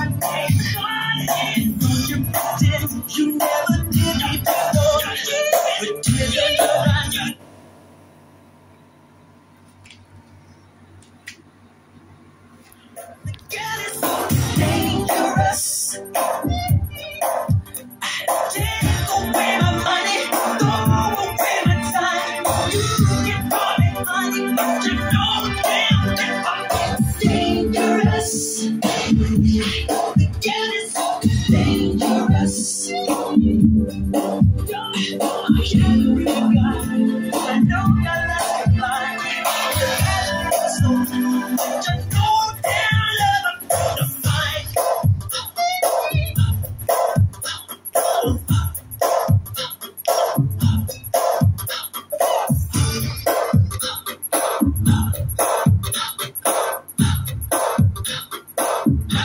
And you pretend you never did me before. With tears but you dangerous. Dangerous. I can't remember. out.